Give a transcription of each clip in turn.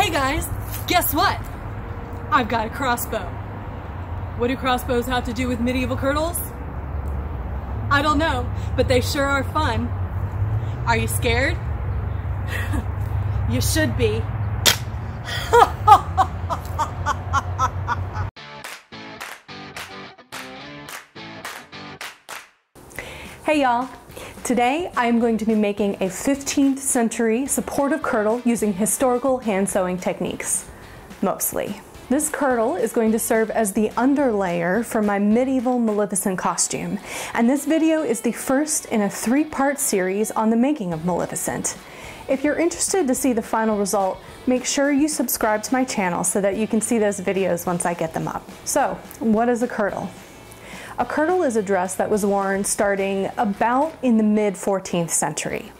Hey guys, guess what? I've got a crossbow. What do crossbows have to do with medieval kirtles? I don't know, but they sure are fun. Are you scared? you should be. hey y'all, Today, I am going to be making a 15th century supportive kirtle using historical hand sewing techniques, mostly. This kirtle is going to serve as the underlayer for my medieval Maleficent costume, and this video is the first in a three-part series on the making of Maleficent. If you're interested to see the final result, make sure you subscribe to my channel so that you can see those videos once I get them up. So, what is a kirtle? A kirtle is a dress that was worn starting about in the mid 14th century.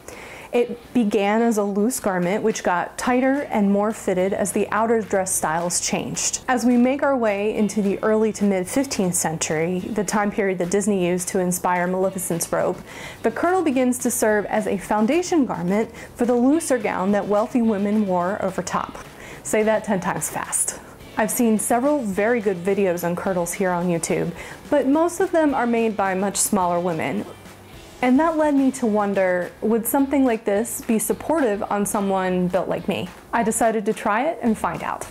It began as a loose garment which got tighter and more fitted as the outer dress styles changed. As we make our way into the early to mid 15th century, the time period that Disney used to inspire Maleficent's robe, the kirtle begins to serve as a foundation garment for the looser gown that wealthy women wore over top. Say that 10 times fast. I've seen several very good videos on kirtles here on YouTube, but most of them are made by much smaller women. And that led me to wonder, would something like this be supportive on someone built like me? I decided to try it and find out.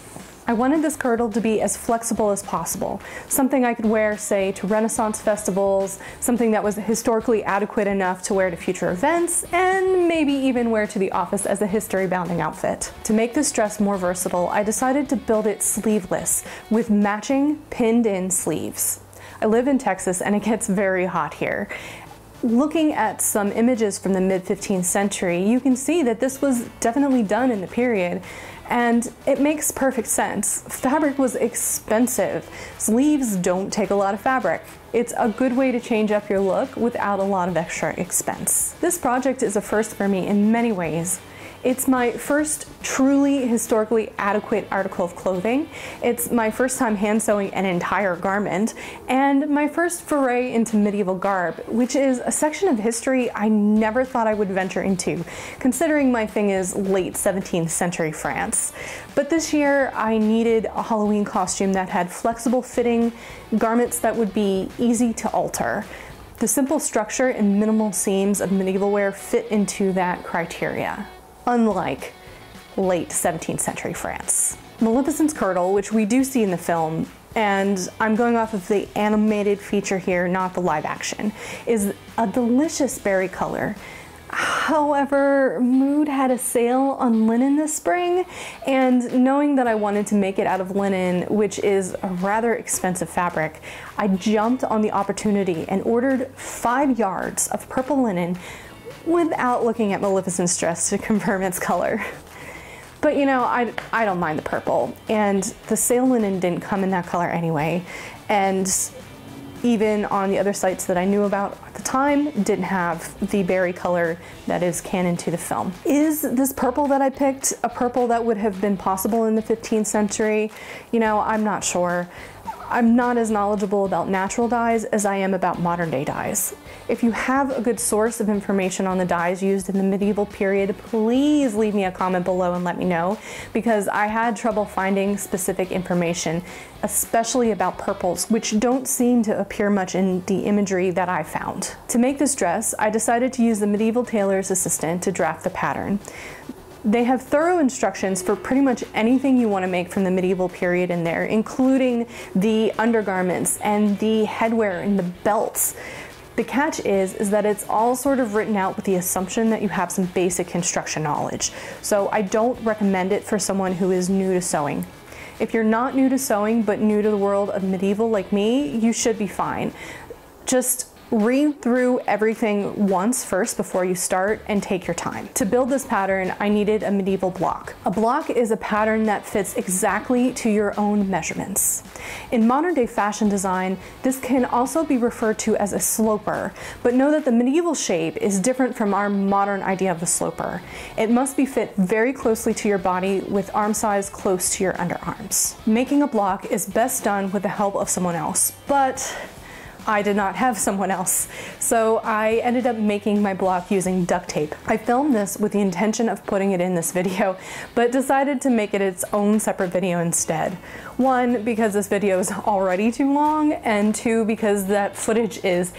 I wanted this kirtle to be as flexible as possible, something I could wear, say, to Renaissance festivals, something that was historically adequate enough to wear to future events, and maybe even wear to the office as a history-bounding outfit. To make this dress more versatile, I decided to build it sleeveless, with matching pinned-in sleeves. I live in Texas and it gets very hot here, looking at some images from the mid 15th century, you can see that this was definitely done in the period. And it makes perfect sense. Fabric was expensive. Sleeves don't take a lot of fabric. It's a good way to change up your look without a lot of extra expense. This project is a first for me in many ways. It's my first truly historically adequate article of clothing. It's my first time hand sewing an entire garment, and my first foray into medieval garb, which is a section of history I never thought I would venture into, considering my thing is late 17th century France. But this year I needed a Halloween costume that had flexible fitting, garments that would be easy to alter. The simple structure and minimal seams of medieval wear fit into that criteria unlike late 17th century France. Maleficent's kirtle, which we do see in the film, and I'm going off of the animated feature here, not the live action, is a delicious berry color. However, Mood had a sale on linen this spring, and knowing that I wanted to make it out of linen, which is a rather expensive fabric, I jumped on the opportunity and ordered five yards of purple linen without looking at Maleficent's dress to confirm its color. But you know, I, I don't mind the purple. And the sale linen didn't come in that color anyway. And even on the other sites that I knew about at the time, didn't have the berry color that is canon to the film. Is this purple that I picked a purple that would have been possible in the 15th century? You know, I'm not sure. I'm not as knowledgeable about natural dyes as I am about modern day dyes. If you have a good source of information on the dyes used in the medieval period, please leave me a comment below and let me know because I had trouble finding specific information, especially about purples, which don't seem to appear much in the imagery that I found. To make this dress, I decided to use the medieval tailor's assistant to draft the pattern. They have thorough instructions for pretty much anything you want to make from the medieval period in there, including the undergarments and the headwear and the belts. The catch is, is that it's all sort of written out with the assumption that you have some basic construction knowledge. So I don't recommend it for someone who is new to sewing. If you're not new to sewing, but new to the world of medieval like me, you should be fine. Just Read through everything once first before you start and take your time. To build this pattern, I needed a medieval block. A block is a pattern that fits exactly to your own measurements. In modern day fashion design, this can also be referred to as a sloper, but know that the medieval shape is different from our modern idea of a sloper. It must be fit very closely to your body with arm size close to your underarms. Making a block is best done with the help of someone else, but I did not have someone else. So I ended up making my block using duct tape. I filmed this with the intention of putting it in this video, but decided to make it its own separate video instead. One, because this video is already too long, and two, because that footage is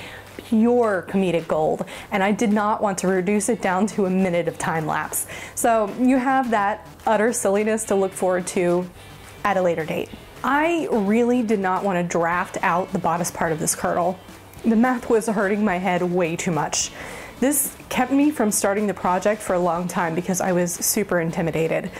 pure comedic gold, and I did not want to reduce it down to a minute of time lapse. So you have that utter silliness to look forward to at a later date. I really did not want to draft out the bodice part of this kirtle. The math was hurting my head way too much. This kept me from starting the project for a long time because I was super intimidated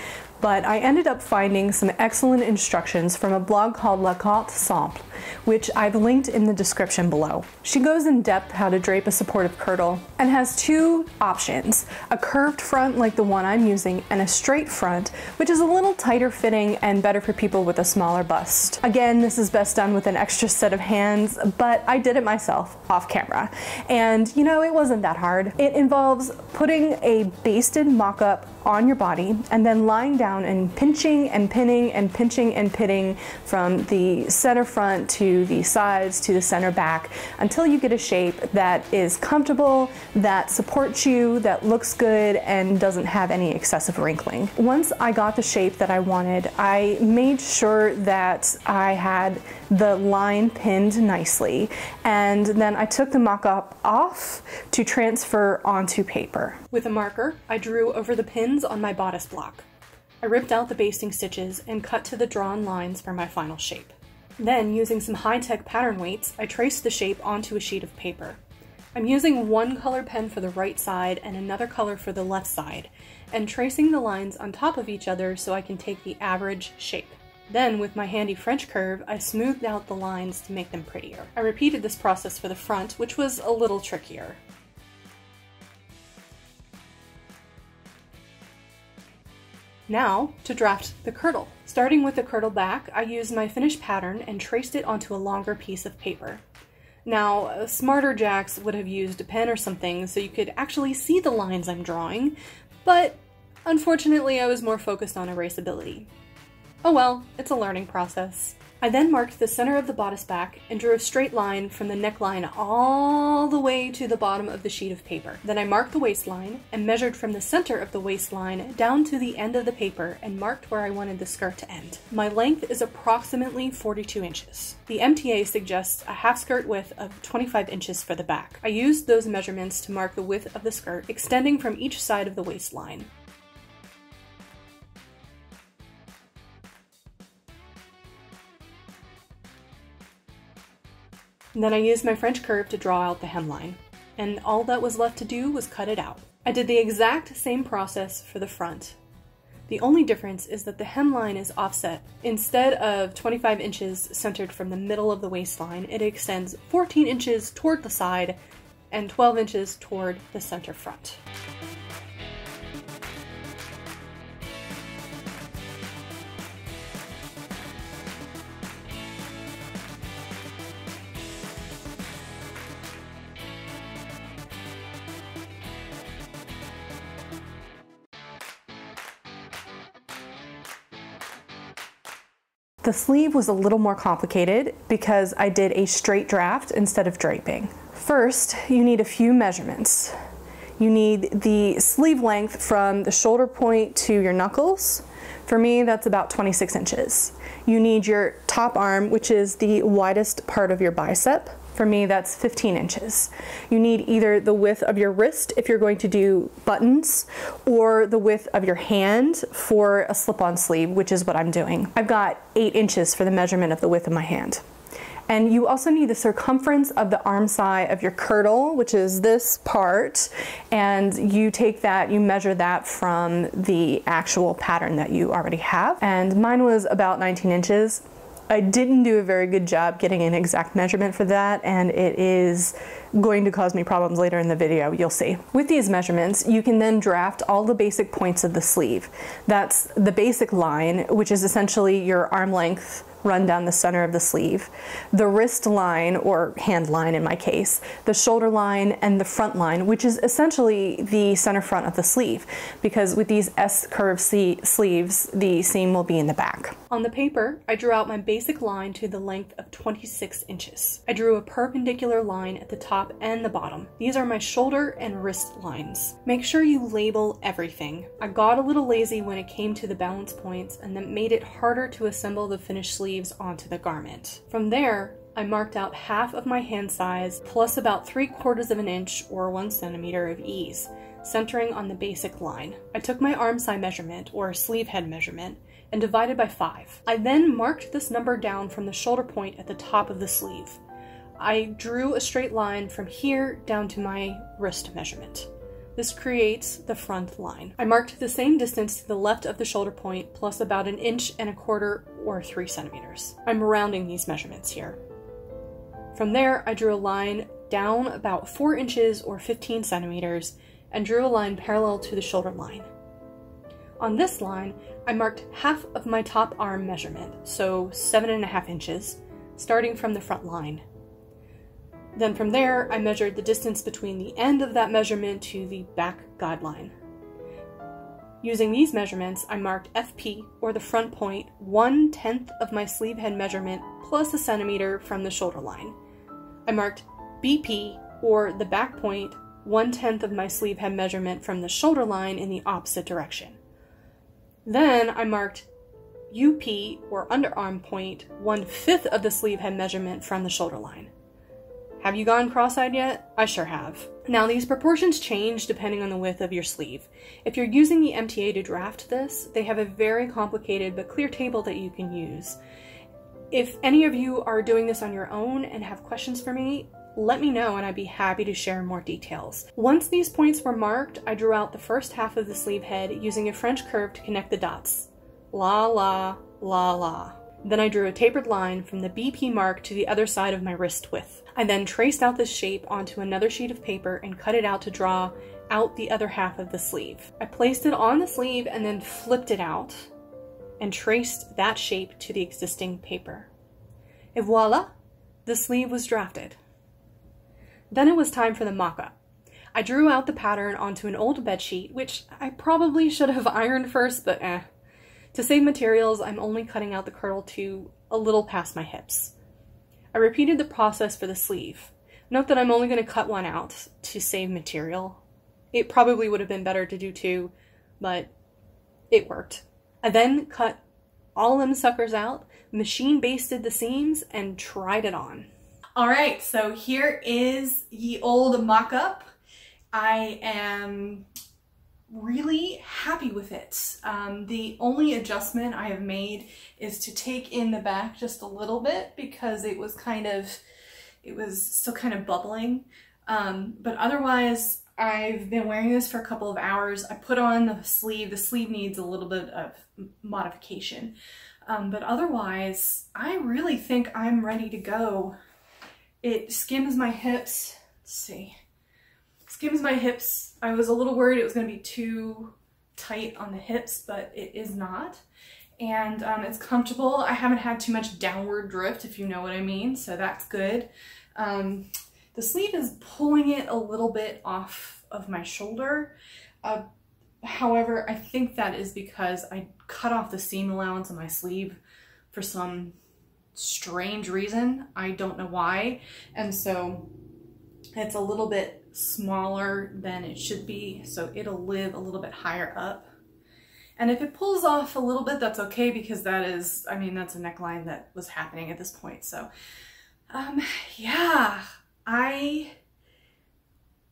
but I ended up finding some excellent instructions from a blog called La Cotte Simple, which I've linked in the description below. She goes in depth how to drape a supportive kirtle and has two options, a curved front like the one I'm using and a straight front, which is a little tighter fitting and better for people with a smaller bust. Again, this is best done with an extra set of hands, but I did it myself off camera. And you know, it wasn't that hard. It involves putting a basted mock-up on your body and then lying down and pinching and pinning and pinching and pinning from the center front to the sides to the center back until you get a shape that is comfortable, that supports you, that looks good and doesn't have any excessive wrinkling. Once I got the shape that I wanted, I made sure that I had the line pinned nicely and then I took the mock-up off to transfer onto paper. With a marker, I drew over the pin pins on my bodice block. I ripped out the basting stitches and cut to the drawn lines for my final shape. Then, using some high-tech pattern weights, I traced the shape onto a sheet of paper. I'm using one color pen for the right side and another color for the left side, and tracing the lines on top of each other so I can take the average shape. Then, with my handy French curve, I smoothed out the lines to make them prettier. I repeated this process for the front, which was a little trickier. Now, to draft the kirtle. Starting with the kirtle back, I used my finished pattern and traced it onto a longer piece of paper. Now, uh, smarter jacks would have used a pen or something so you could actually see the lines I'm drawing, but unfortunately I was more focused on erasability. Oh well, it's a learning process. I then marked the center of the bodice back and drew a straight line from the neckline all the way to the bottom of the sheet of paper. Then I marked the waistline and measured from the center of the waistline down to the end of the paper and marked where I wanted the skirt to end. My length is approximately 42 inches. The MTA suggests a half skirt width of 25 inches for the back. I used those measurements to mark the width of the skirt extending from each side of the waistline. And then I used my French curve to draw out the hemline, and all that was left to do was cut it out. I did the exact same process for the front. The only difference is that the hemline is offset. Instead of 25 inches centered from the middle of the waistline, it extends 14 inches toward the side and 12 inches toward the center front. The sleeve was a little more complicated because I did a straight draft instead of draping. First, you need a few measurements. You need the sleeve length from the shoulder point to your knuckles. For me, that's about 26 inches. You need your top arm, which is the widest part of your bicep. For me, that's 15 inches. You need either the width of your wrist if you're going to do buttons or the width of your hand for a slip-on sleeve, which is what I'm doing. I've got eight inches for the measurement of the width of my hand. And you also need the circumference of the arm side of your kirtle, which is this part, and you take that, you measure that from the actual pattern that you already have. And mine was about 19 inches. I didn't do a very good job getting an exact measurement for that and it is going to cause me problems later in the video, you'll see. With these measurements, you can then draft all the basic points of the sleeve. That's the basic line, which is essentially your arm length run down the center of the sleeve. The wrist line, or hand line in my case, the shoulder line, and the front line, which is essentially the center front of the sleeve, because with these S-curve sleeves, the seam will be in the back. On the paper, I drew out my basic line to the length of 26 inches. I drew a perpendicular line at the top and the bottom. These are my shoulder and wrist lines. Make sure you label everything. I got a little lazy when it came to the balance points and that made it harder to assemble the finished sleeves onto the garment. From there, I marked out half of my hand size plus about 3 quarters of an inch or 1 centimeter of ease, centering on the basic line. I took my arm side measurement or sleeve head measurement and divided by 5. I then marked this number down from the shoulder point at the top of the sleeve. I drew a straight line from here down to my wrist measurement. This creates the front line. I marked the same distance to the left of the shoulder point plus about an inch and a quarter or three centimeters. I'm rounding these measurements here. From there, I drew a line down about four inches or 15 centimeters and drew a line parallel to the shoulder line. On this line, I marked half of my top arm measurement, so seven and a half inches, starting from the front line. Then from there, I measured the distance between the end of that measurement to the back guideline. Using these measurements, I marked FP, or the front point, one tenth of my sleeve head measurement plus a centimeter from the shoulder line. I marked BP, or the back point, one tenth of my sleeve head measurement from the shoulder line in the opposite direction. Then I marked UP, or underarm point, one fifth of the sleeve head measurement from the shoulder line. Have you gone cross-eyed yet? I sure have. Now these proportions change depending on the width of your sleeve. If you're using the MTA to draft this, they have a very complicated but clear table that you can use. If any of you are doing this on your own and have questions for me, let me know and I'd be happy to share more details. Once these points were marked, I drew out the first half of the sleeve head using a French curve to connect the dots. La la, la la. Then I drew a tapered line from the BP mark to the other side of my wrist width. I then traced out this shape onto another sheet of paper and cut it out to draw out the other half of the sleeve. I placed it on the sleeve and then flipped it out and traced that shape to the existing paper. Et voila, the sleeve was drafted. Then it was time for the mock-up. I drew out the pattern onto an old bedsheet, which I probably should have ironed first, but eh. To save materials, I'm only cutting out the kirtle to a little past my hips. I repeated the process for the sleeve. Note that I'm only going to cut one out to save material. It probably would have been better to do two, but it worked. I then cut all them suckers out, machine basted the seams, and tried it on. All right, so here is ye old mock-up. I am really happy with it. Um, the only adjustment I have made is to take in the back just a little bit because it was kind of, it was still kind of bubbling. Um, but otherwise, I've been wearing this for a couple of hours. I put on the sleeve. The sleeve needs a little bit of modification. Um, but otherwise, I really think I'm ready to go. It skims my hips. Let's see skims my hips. I was a little worried it was going to be too tight on the hips, but it is not. And um, it's comfortable. I haven't had too much downward drift, if you know what I mean, so that's good. Um, the sleeve is pulling it a little bit off of my shoulder. Uh, however, I think that is because I cut off the seam allowance on my sleeve for some strange reason. I don't know why. And so it's a little bit smaller than it should be, so it'll live a little bit higher up. And if it pulls off a little bit, that's okay because that is, I mean, that's a neckline that was happening at this point. So, um, yeah, I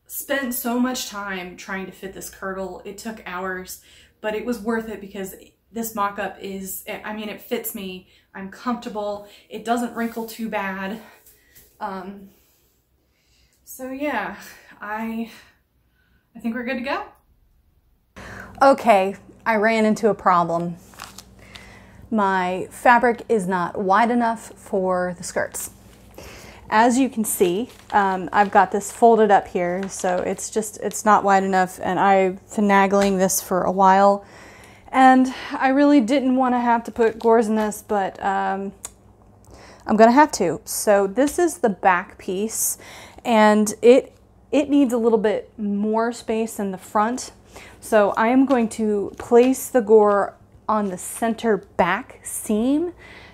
spent so much time trying to fit this kirtle. It took hours, but it was worth it because this mock-up is, I mean, it fits me. I'm comfortable. It doesn't wrinkle too bad. Um, so yeah, I, I think we're good to go. Okay, I ran into a problem. My fabric is not wide enough for the skirts. As you can see, um, I've got this folded up here, so it's just, it's not wide enough, and I've been finagling this for a while. And I really didn't want to have to put gores in this, but um, I'm gonna have to. So this is the back piece and it, it needs a little bit more space than the front. So I am going to place the gore on the center back seam.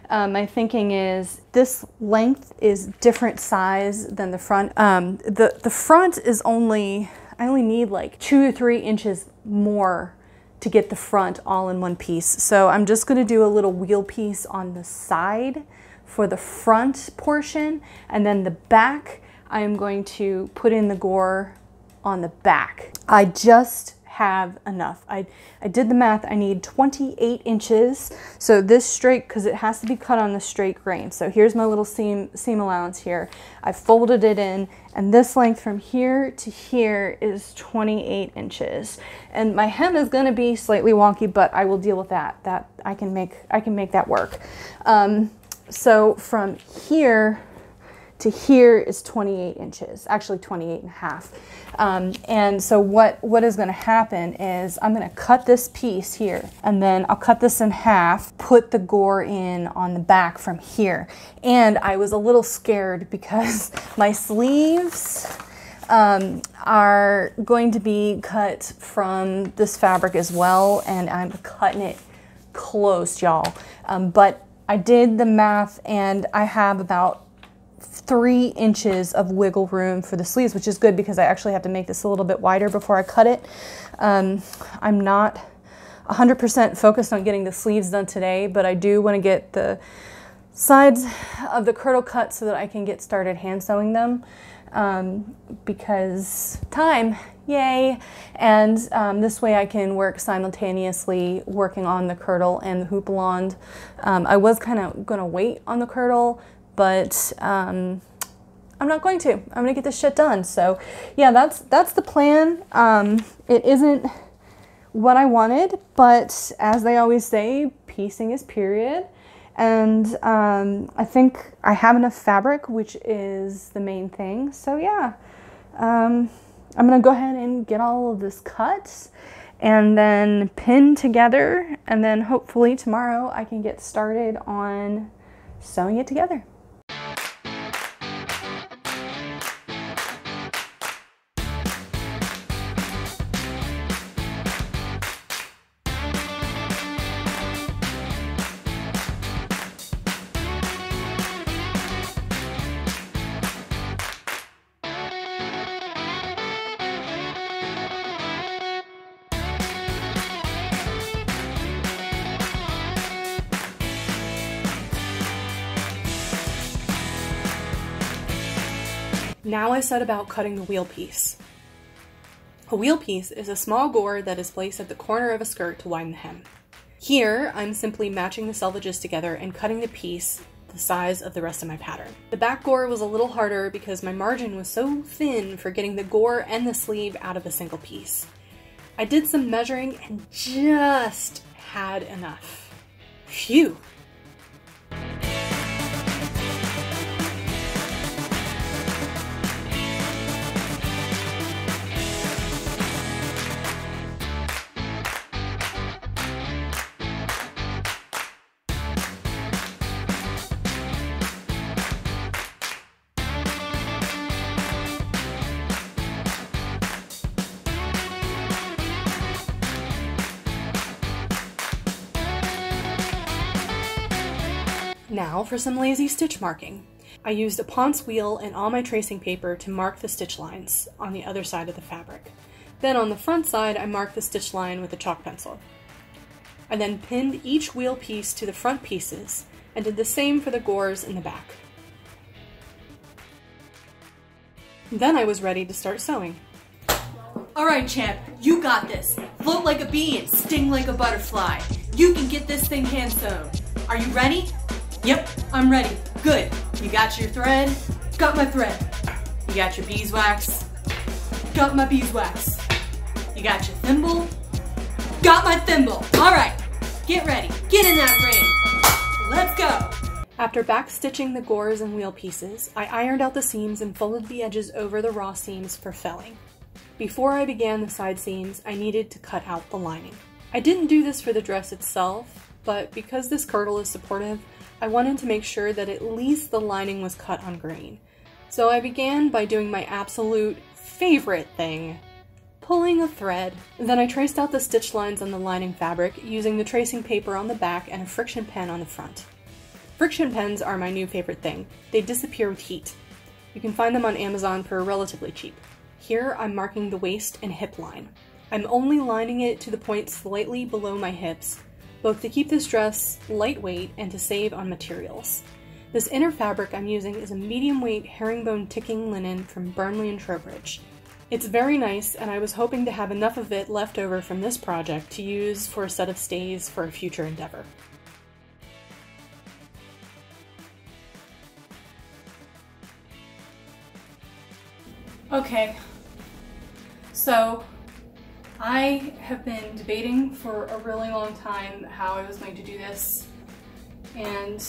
Um, my thinking is this length is different size than the front. Um, the, the front is only, I only need like two or three inches more to get the front all in one piece. So I'm just gonna do a little wheel piece on the side for the front portion and then the back I am going to put in the gore on the back. I just have enough. I, I did the math, I need 28 inches. So this straight, because it has to be cut on the straight grain. So here's my little seam, seam allowance here. I folded it in and this length from here to here is 28 inches. And my hem is gonna be slightly wonky, but I will deal with that. That I can make, I can make that work. Um, so from here to here is 28 inches, actually 28 and a half. Um, and so what, what is gonna happen is I'm gonna cut this piece here and then I'll cut this in half, put the gore in on the back from here. And I was a little scared because my sleeves um, are going to be cut from this fabric as well and I'm cutting it close y'all. Um, but I did the math and I have about three inches of wiggle room for the sleeves, which is good because I actually have to make this a little bit wider before I cut it. Um, I'm not 100% focused on getting the sleeves done today, but I do want to get the sides of the kirtle cut so that I can get started hand sewing them um, because time, yay. And um, this way I can work simultaneously working on the kirtle and the houppelande. Um, I was kind of going to wait on the kirtle but um, I'm not going to. I'm gonna get this shit done. So yeah, that's that's the plan. Um, it isn't what I wanted, but as they always say, piecing is period. And um, I think I have enough fabric, which is the main thing. So yeah, um, I'm gonna go ahead and get all of this cut and then pin together. And then hopefully tomorrow I can get started on sewing it together. I set about cutting the wheel piece. A wheel piece is a small gore that is placed at the corner of a skirt to widen the hem. Here, I'm simply matching the selvages together and cutting the piece the size of the rest of my pattern. The back gore was a little harder because my margin was so thin for getting the gore and the sleeve out of a single piece. I did some measuring and just had enough. Phew! Now for some lazy stitch marking. I used a Ponce wheel and all my tracing paper to mark the stitch lines on the other side of the fabric. Then on the front side, I marked the stitch line with a chalk pencil. I then pinned each wheel piece to the front pieces and did the same for the gores in the back. Then I was ready to start sewing. Alright champ, you got this. Float like a bee and sting like a butterfly. You can get this thing hand sewn. Are you ready? Yep, I'm ready. Good. You got your thread? Got my thread. You got your beeswax? Got my beeswax. You got your thimble? Got my thimble. All right, get ready. Get in that ring. Let's go. After back stitching the gores and wheel pieces, I ironed out the seams and folded the edges over the raw seams for felling. Before I began the side seams, I needed to cut out the lining. I didn't do this for the dress itself, but because this kirtle is supportive, I wanted to make sure that at least the lining was cut on grain. So I began by doing my absolute favorite thing, pulling a thread. Then I traced out the stitch lines on the lining fabric using the tracing paper on the back and a friction pen on the front. Friction pens are my new favorite thing. They disappear with heat. You can find them on Amazon for relatively cheap. Here I'm marking the waist and hip line. I'm only lining it to the point slightly below my hips, both to keep this dress lightweight and to save on materials. This inner fabric I'm using is a medium weight herringbone ticking linen from Burnley and Trowbridge. It's very nice and I was hoping to have enough of it left over from this project to use for a set of stays for a future endeavor. Okay, so I have been debating for a really long time how I was going to do this and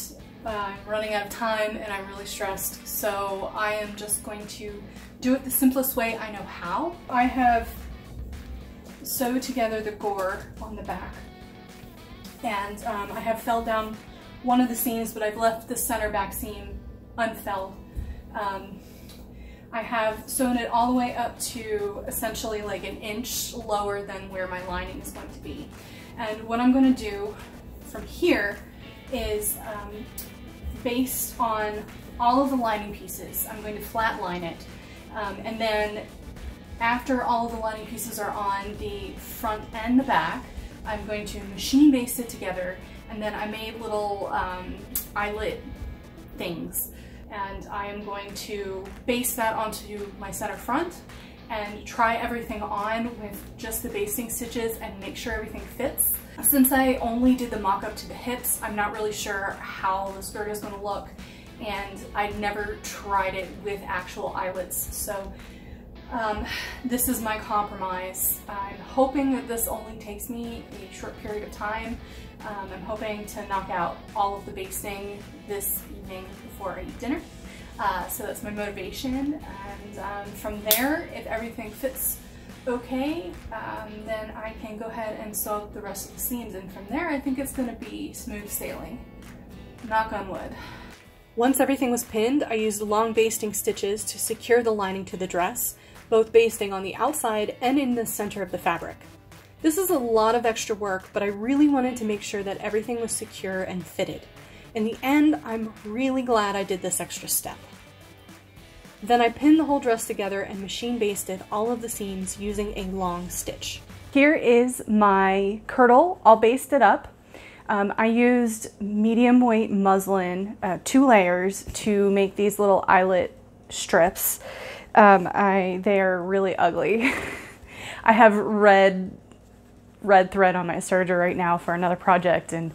uh, I'm running out of time and I'm really stressed so I am just going to do it the simplest way I know how. I have sewed together the gore on the back and um, I have felled down one of the seams but I've left the center back seam unfelled. Um, I have sewn it all the way up to essentially like an inch lower than where my lining is going to be. And what I'm going to do from here is um, based on all of the lining pieces, I'm going to flat line it. Um, and then after all of the lining pieces are on the front and the back, I'm going to machine baste it together and then I made little um, eyelet things and I am going to base that onto my center front and try everything on with just the basting stitches and make sure everything fits. Since I only did the mock-up to the hips, I'm not really sure how the skirt is gonna look and I'd never tried it with actual eyelets. So um, this is my compromise. I'm hoping that this only takes me a short period of time. Um, I'm hoping to knock out all of the basting this evening before I eat dinner. Uh, so that's my motivation. And um, from there, if everything fits okay, um, then I can go ahead and sew up the rest of the seams. And from there, I think it's gonna be smooth sailing. Knock on wood. Once everything was pinned, I used long basting stitches to secure the lining to the dress, both basting on the outside and in the center of the fabric. This is a lot of extra work, but I really wanted to make sure that everything was secure and fitted. In the end, I'm really glad I did this extra step. Then I pinned the whole dress together and machine basted all of the seams using a long stitch. Here is my kirtle all basted up. Um, I used medium weight muslin, uh, two layers, to make these little eyelet strips. Um, I they are really ugly. I have red red thread on my serger right now for another project and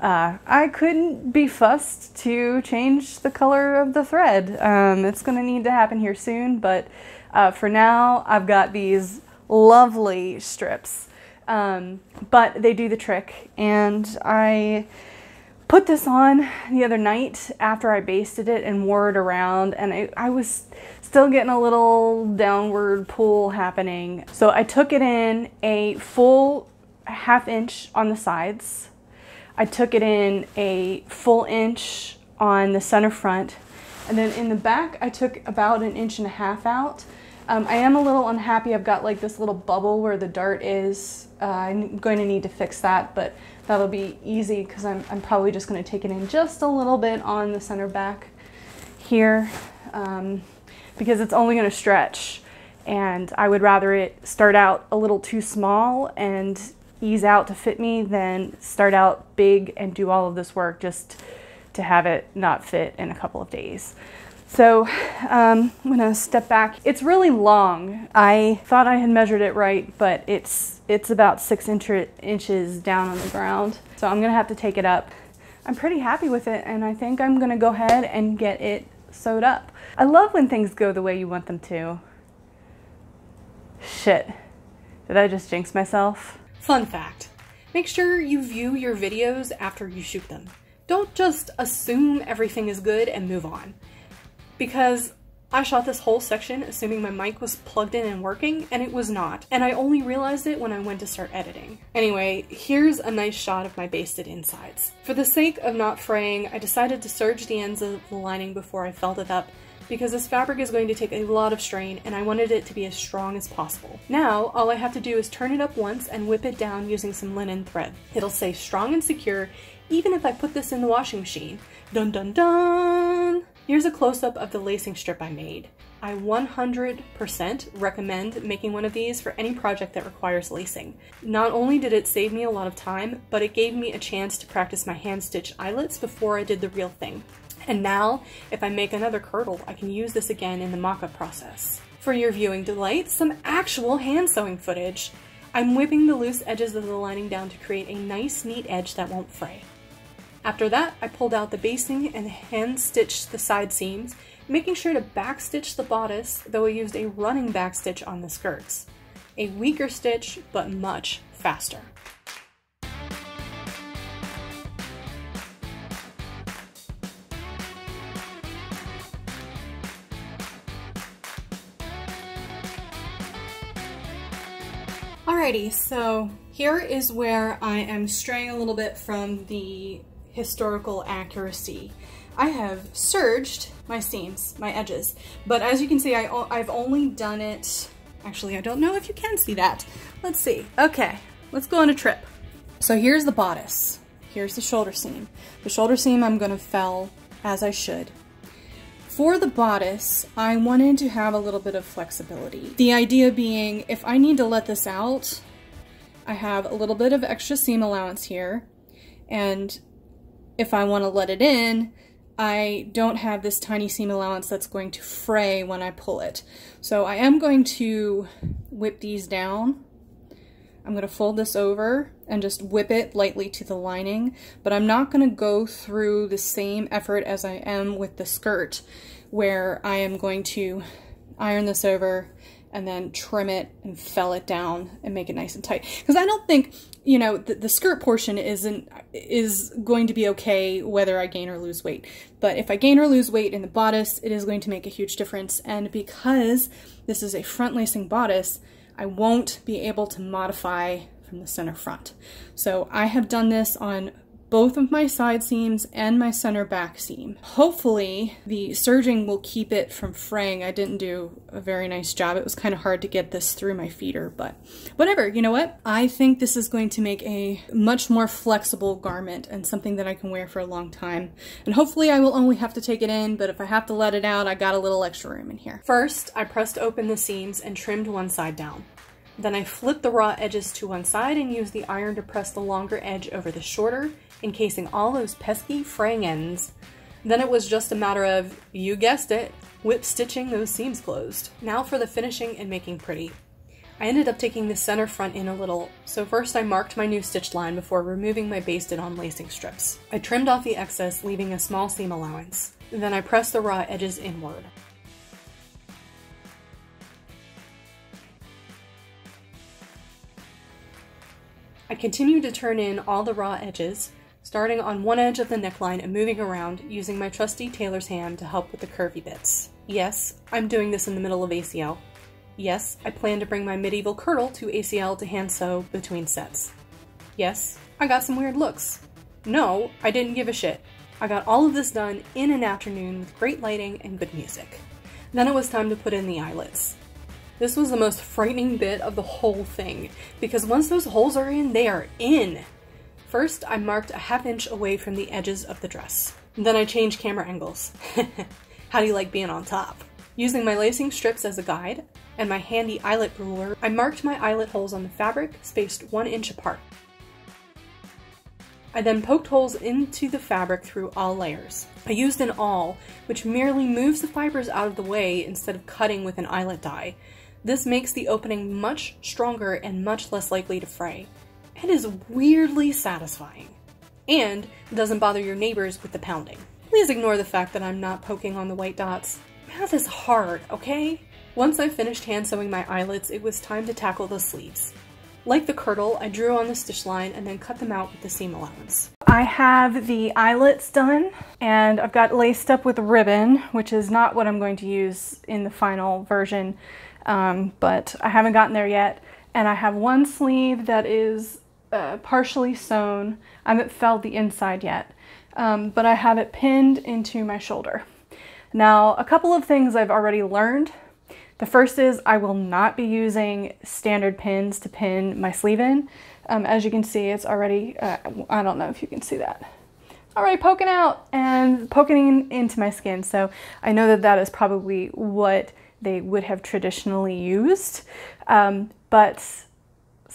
uh, I couldn't be fussed to change the color of the thread. Um, it's going to need to happen here soon, but uh, for now I've got these lovely strips. Um, but they do the trick and I put this on the other night after I basted it and wore it around and I, I was still getting a little downward pull happening. So I took it in a full half inch on the sides. I took it in a full inch on the center front. And then in the back, I took about an inch and a half out. Um, I am a little unhappy. I've got like this little bubble where the dart is. Uh, I'm going to need to fix that, but that'll be easy because I'm, I'm probably just going to take it in just a little bit on the center back here um, because it's only going to stretch. And I would rather it start out a little too small and ease out to fit me than start out big and do all of this work just to have it not fit in a couple of days. So um, I'm gonna step back. It's really long. I thought I had measured it right, but it's it's about six inch inches down on the ground. So I'm gonna have to take it up. I'm pretty happy with it, and I think I'm gonna go ahead and get it sewed up. I love when things go the way you want them to. Shit, did I just jinx myself? Fun fact, make sure you view your videos after you shoot them. Don't just assume everything is good and move on. Because I shot this whole section assuming my mic was plugged in and working, and it was not. And I only realized it when I went to start editing. Anyway, here's a nice shot of my basted insides. For the sake of not fraying, I decided to serge the ends of the lining before I felt it up because this fabric is going to take a lot of strain and I wanted it to be as strong as possible. Now, all I have to do is turn it up once and whip it down using some linen thread. It'll stay strong and secure even if I put this in the washing machine. Dun dun dun! Here's a close-up of the lacing strip I made. I 100% recommend making one of these for any project that requires lacing. Not only did it save me a lot of time, but it gave me a chance to practice my hand-stitched eyelets before I did the real thing. And now, if I make another kirtle, I can use this again in the mock-up process. For your viewing delight, some actual hand sewing footage. I'm whipping the loose edges of the lining down to create a nice neat edge that won't fray. After that, I pulled out the basting and hand stitched the side seams, making sure to backstitch the bodice, though I used a running backstitch on the skirts. A weaker stitch, but much faster. Alrighty, so here is where I am straying a little bit from the historical accuracy. I have serged my seams, my edges, but as you can see, I, I've only done it, actually, I don't know if you can see that. Let's see. Okay, let's go on a trip. So here's the bodice. Here's the shoulder seam. The shoulder seam I'm gonna fell as I should. For the bodice, I wanted to have a little bit of flexibility. The idea being, if I need to let this out, I have a little bit of extra seam allowance here, and if I want to let it in, I don't have this tiny seam allowance that's going to fray when I pull it. So I am going to whip these down. I'm going to fold this over and just whip it lightly to the lining, but I'm not going to go through the same effort as I am with the skirt where I am going to iron this over and then trim it and fell it down and make it nice and tight. Because I don't think, you know, the, the, skirt portion isn't is going to be okay whether I gain or lose weight. But if I gain or lose weight in the bodice, it is going to make a huge difference. And because this is a front lacing bodice, I won't be able to modify from the center front. So I have done this on both of my side seams and my center back seam. Hopefully the serging will keep it from fraying. I didn't do a very nice job. It was kind of hard to get this through my feeder, but whatever, you know what? I think this is going to make a much more flexible garment and something that I can wear for a long time. And hopefully I will only have to take it in, but if I have to let it out, I got a little extra room in here. First, I pressed open the seams and trimmed one side down. Then I flipped the raw edges to one side and used the iron to press the longer edge over the shorter, encasing all those pesky fraying ends. Then it was just a matter of, you guessed it, whip stitching those seams closed. Now for the finishing and making pretty. I ended up taking the center front in a little, so first I marked my new stitch line before removing my basted on lacing strips. I trimmed off the excess, leaving a small seam allowance. Then I pressed the raw edges inward. I continued to turn in all the raw edges, starting on one edge of the neckline and moving around using my trusty tailor's hand to help with the curvy bits. Yes, I'm doing this in the middle of ACL. Yes, I plan to bring my medieval kirtle to ACL to hand sew between sets. Yes, I got some weird looks. No, I didn't give a shit. I got all of this done in an afternoon with great lighting and good music. Then it was time to put in the eyelets. This was the most frightening bit of the whole thing, because once those holes are in, they are in. First, I marked a half inch away from the edges of the dress. Then I changed camera angles. How do you like being on top? Using my lacing strips as a guide, and my handy eyelet ruler, I marked my eyelet holes on the fabric, spaced one inch apart. I then poked holes into the fabric through all layers. I used an awl, which merely moves the fibers out of the way instead of cutting with an eyelet die, this makes the opening much stronger and much less likely to fray. It is weirdly satisfying. And doesn't bother your neighbors with the pounding. Please ignore the fact that I'm not poking on the white dots. Math is hard, okay? Once I finished hand sewing my eyelets, it was time to tackle the sleeves. like the kirtle, I drew on the stitch line and then cut them out with the seam allowance. I have the eyelets done and I've got laced up with ribbon, which is not what I'm going to use in the final version, um, but I haven't gotten there yet. And I have one sleeve that is uh, partially sewn. I haven't felled the inside yet, um, but I have it pinned into my shoulder. Now, a couple of things I've already learned the first is I will not be using standard pins to pin my sleeve in. Um, as you can see, it's already, uh, I don't know if you can see that, already poking out and poking into my skin. So I know that that is probably what they would have traditionally used. Um, but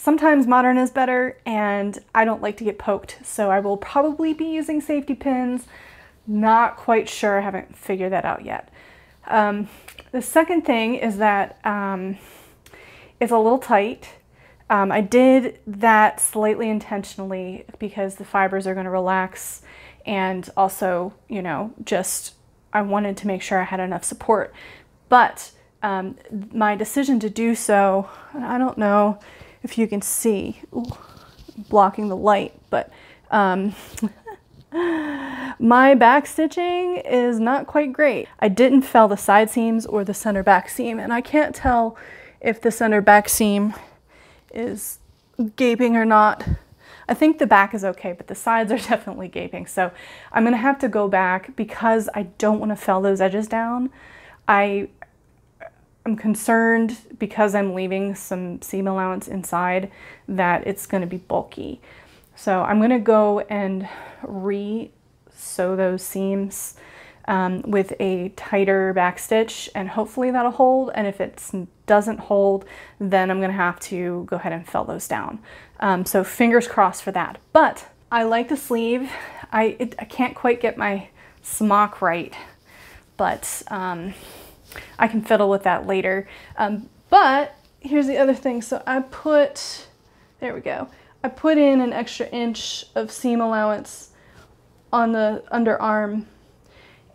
sometimes modern is better and I don't like to get poked. So I will probably be using safety pins. Not quite sure, I haven't figured that out yet. Um, the second thing is that um, it's a little tight. Um, I did that slightly intentionally because the fibers are going to relax and also, you know, just I wanted to make sure I had enough support. But um, my decision to do so, I don't know if you can see, ooh, blocking the light, but um, My back stitching is not quite great. I didn't fell the side seams or the center back seam and I can't tell if the center back seam is gaping or not. I think the back is okay, but the sides are definitely gaping. So I'm gonna have to go back because I don't wanna fell those edges down. I am concerned because I'm leaving some seam allowance inside that it's gonna be bulky. So I'm gonna go and re-sew those seams um, with a tighter back stitch and hopefully that'll hold. And if it doesn't hold, then I'm gonna have to go ahead and fell those down. Um, so fingers crossed for that. But I like the sleeve. I, it, I can't quite get my smock right, but um, I can fiddle with that later. Um, but here's the other thing. So I put, there we go. I put in an extra inch of seam allowance on the underarm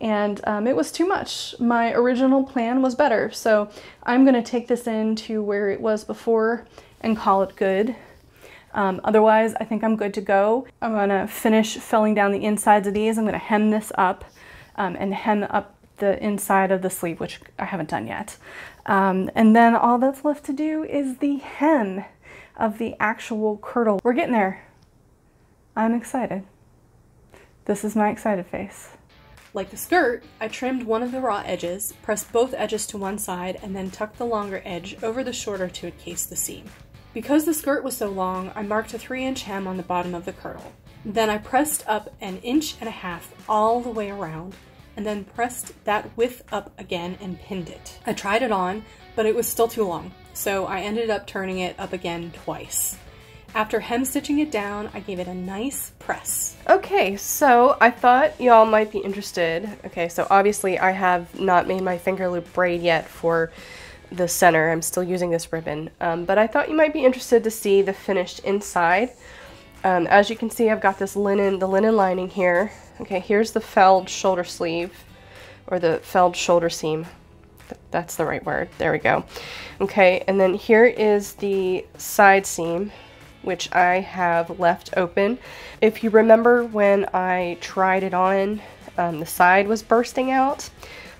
and um, it was too much. My original plan was better, so I'm gonna take this in to where it was before and call it good. Um, otherwise, I think I'm good to go. I'm gonna finish felling down the insides of these. I'm gonna hem this up um, and hem up the inside of the sleeve, which I haven't done yet. Um, and then all that's left to do is the hem of the actual kirtle. We're getting there. I'm excited. This is my excited face. Like the skirt, I trimmed one of the raw edges, pressed both edges to one side, and then tucked the longer edge over the shorter to encase the seam. Because the skirt was so long, I marked a 3 inch hem on the bottom of the kirtle. Then I pressed up an inch and a half all the way around, and then pressed that width up again and pinned it. I tried it on, but it was still too long, so I ended up turning it up again twice. After hem stitching it down, I gave it a nice press. Okay, so I thought y'all might be interested. Okay, so obviously I have not made my finger loop braid yet for the center. I'm still using this ribbon, um, but I thought you might be interested to see the finished inside. Um, as you can see, I've got this linen, the linen lining here. Okay, here's the felled shoulder sleeve, or the felled shoulder seam. That's the right word. There we go. Okay, and then here is the side seam, which I have left open. If you remember when I tried it on, um, the side was bursting out.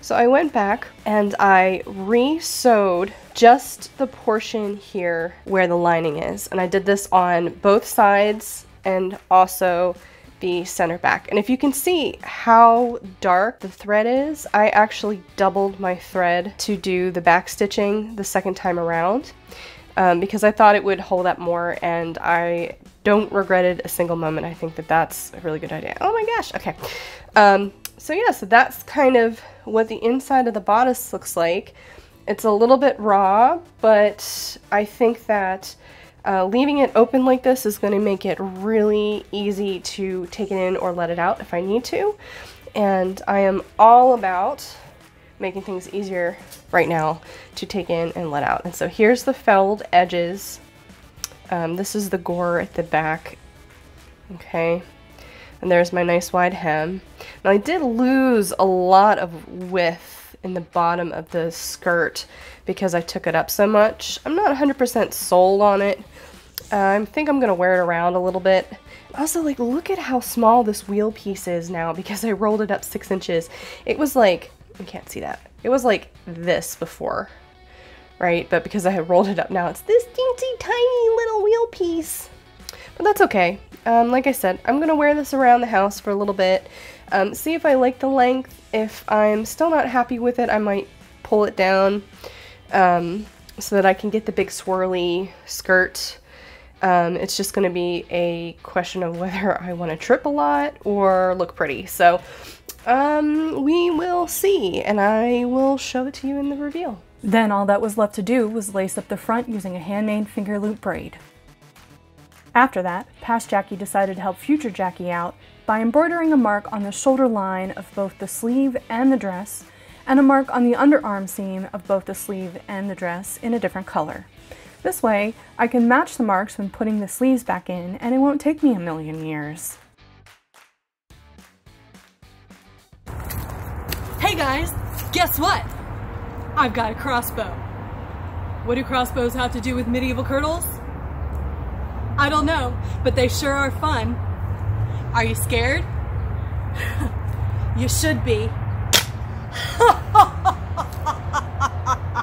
So I went back and I re-sewed just the portion here where the lining is. And I did this on both sides and also the center back. And if you can see how dark the thread is, I actually doubled my thread to do the back stitching the second time around um, because I thought it would hold up more and I don't regret it a single moment. I think that that's a really good idea. Oh my gosh, okay. Um, so yeah, so that's kind of what the inside of the bodice looks like. It's a little bit raw, but I think that uh, leaving it open like this is going to make it really easy to take it in or let it out if I need to. And I am all about making things easier right now to take in and let out. And so here's the felled edges. Um, this is the gore at the back. Okay. And there's my nice wide hem. Now I did lose a lot of width in the bottom of the skirt because I took it up so much. I'm not 100% sold on it. Uh, I think I'm gonna wear it around a little bit. Also, like, look at how small this wheel piece is now because I rolled it up six inches. It was like, you can't see that. It was like this before, right? But because I had rolled it up now, it's this teensy tiny little wheel piece. But that's okay. Um, like I said, I'm gonna wear this around the house for a little bit. Um, see if I like the length. If I'm still not happy with it, I might pull it down um, so that I can get the big swirly skirt. Um, it's just going to be a question of whether I want to trip a lot or look pretty. So um, we will see, and I will show it to you in the reveal. Then all that was left to do was lace up the front using a handmade finger loop braid. After that, past Jackie decided to help future Jackie out by embroidering a mark on the shoulder line of both the sleeve and the dress, and a mark on the underarm seam of both the sleeve and the dress in a different color. This way, I can match the marks when putting the sleeves back in and it won't take me a million years. Hey guys, guess what? I've got a crossbow. What do crossbows have to do with medieval kirtles? I don't know, but they sure are fun. Are you scared? you should be.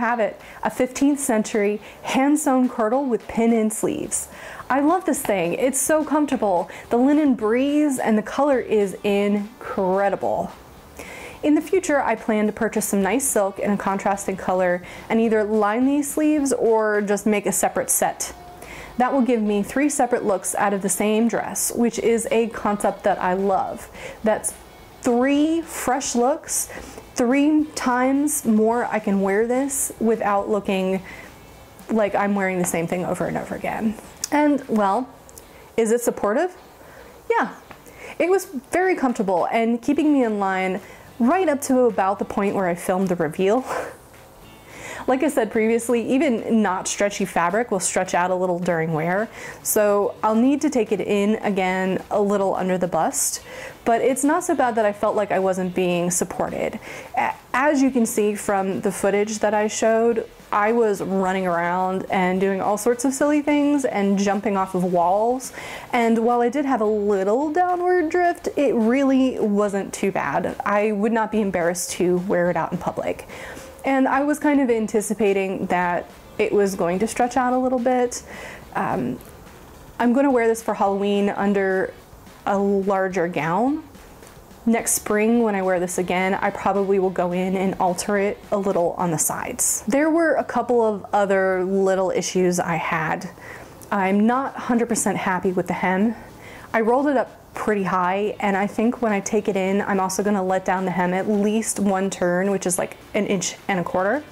have it, a 15th century hand-sewn kirtle with pin-in sleeves. I love this thing, it's so comfortable. The linen breeze and the color is incredible. In the future, I plan to purchase some nice silk in a contrasting color and either line these sleeves or just make a separate set. That will give me three separate looks out of the same dress, which is a concept that I love. That's three fresh looks, three times more I can wear this without looking like I'm wearing the same thing over and over again. And well, is it supportive? Yeah, it was very comfortable and keeping me in line right up to about the point where I filmed the reveal. Like I said previously, even not stretchy fabric will stretch out a little during wear, so I'll need to take it in again a little under the bust, but it's not so bad that I felt like I wasn't being supported. As you can see from the footage that I showed, I was running around and doing all sorts of silly things and jumping off of walls. And while I did have a little downward drift, it really wasn't too bad. I would not be embarrassed to wear it out in public. And I was kind of anticipating that it was going to stretch out a little bit. Um, I'm going to wear this for Halloween under a larger gown. Next spring, when I wear this again, I probably will go in and alter it a little on the sides. There were a couple of other little issues I had. I'm not 100% happy with the hem. I rolled it up pretty high and I think when I take it in I'm also going to let down the hem at least one turn which is like an inch and a quarter.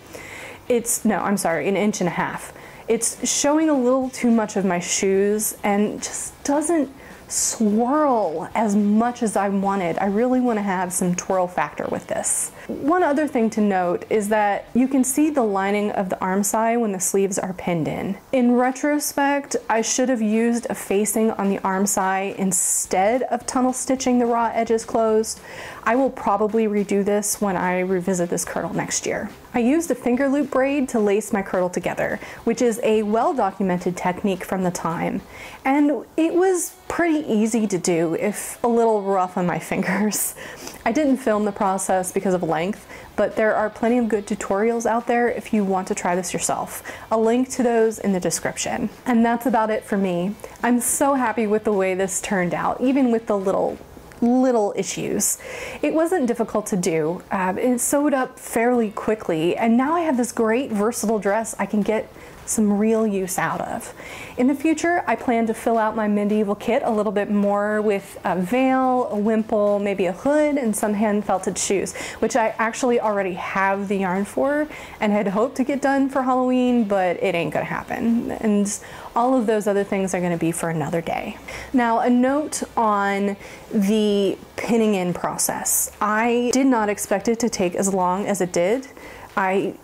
It's no I'm sorry an inch and a half. It's showing a little too much of my shoes and just doesn't swirl as much as I wanted. I really want to have some twirl factor with this. One other thing to note is that you can see the lining of the armscye when the sleeves are pinned in. In retrospect, I should have used a facing on the armscye instead of tunnel stitching the raw edges closed. I will probably redo this when I revisit this kirtle next year. I used a finger loop braid to lace my kirtle together, which is a well-documented technique from the time. And it was pretty easy to do, if a little rough on my fingers. I didn't film the process because of length, but there are plenty of good tutorials out there if you want to try this yourself. I'll link to those in the description. And that's about it for me. I'm so happy with the way this turned out, even with the little little issues. It wasn't difficult to do. Um, it sewed up fairly quickly, and now I have this great versatile dress I can get some real use out of. In the future, I plan to fill out my medieval kit a little bit more with a veil, a wimple, maybe a hood, and some hand felted shoes, which I actually already have the yarn for and had hoped to get done for Halloween, but it ain't gonna happen. And all of those other things are gonna be for another day. Now, a note on the pinning in process. I did not expect it to take as long as it did. I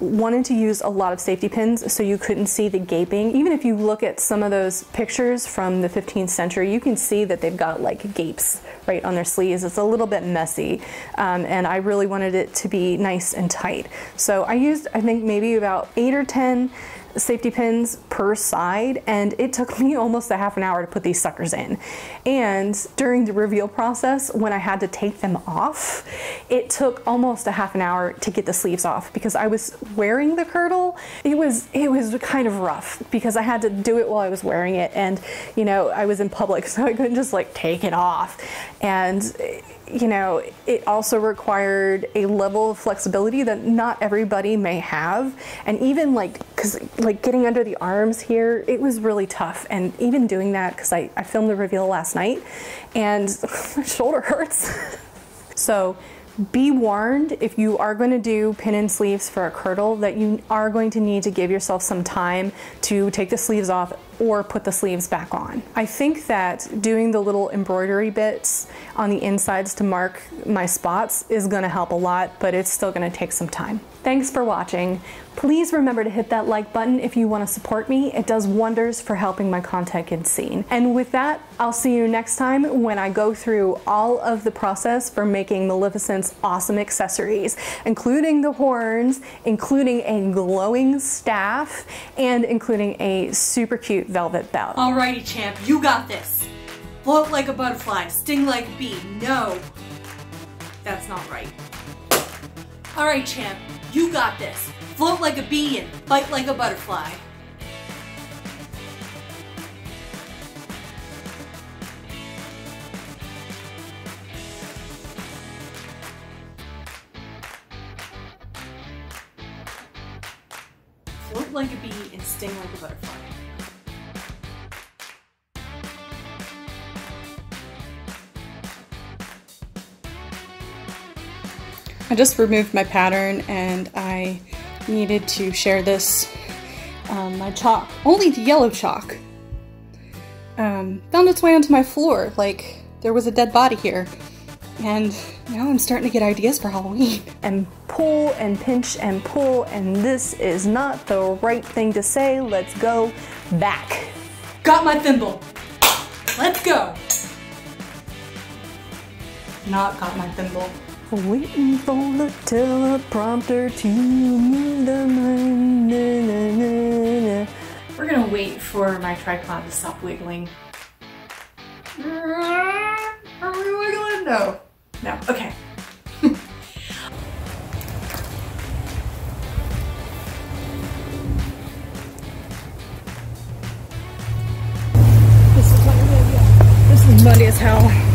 wanted to use a lot of safety pins so you couldn't see the gaping. Even if you look at some of those pictures from the 15th century, you can see that they've got like gapes right on their sleeves. It's a little bit messy um, and I really wanted it to be nice and tight. So I used, I think maybe about eight or 10 safety pins per side and it took me almost a half an hour to put these suckers in. And during the reveal process, when I had to take them off, it took almost a half an hour to get the sleeves off because I was wearing the kirtle. It was it was kind of rough because I had to do it while I was wearing it and you know, I was in public so I couldn't just like take it off. And you know, it also required a level of flexibility that not everybody may have. And even like, cause like getting under the arms here, it was really tough. And even doing that, cause I, I filmed the reveal last night and my shoulder hurts. so be warned if you are going to do pin-in sleeves for a kirtle that you are going to need to give yourself some time to take the sleeves off or put the sleeves back on. I think that doing the little embroidery bits on the insides to mark my spots is going to help a lot, but it's still going to take some time. Thanks for watching. Please remember to hit that like button if you want to support me. It does wonders for helping my content get seen. And with that, I'll see you next time when I go through all of the process for making Maleficent's awesome accessories, including the horns, including a glowing staff, and including a super cute velvet belt. Alrighty, champ, you got this. Float like a butterfly, sting like a bee. No, that's not right. Alright, champ, you got this. Float like a bee and bite like a butterfly. Float like a bee and sting like a butterfly. I just removed my pattern and I needed to share this, um, my chalk, only the yellow chalk, um, found its way onto my floor like there was a dead body here. And now I'm starting to get ideas for Halloween. And pull and pinch and pull and this is not the right thing to say. Let's go back. Got my thimble. Let's go. Not got my thimble. Waiting for the teleprompter to move the mind. We're gonna wait for my tripod to stop wiggling. Are we wiggling? No. No. Okay. This is muddy as hell.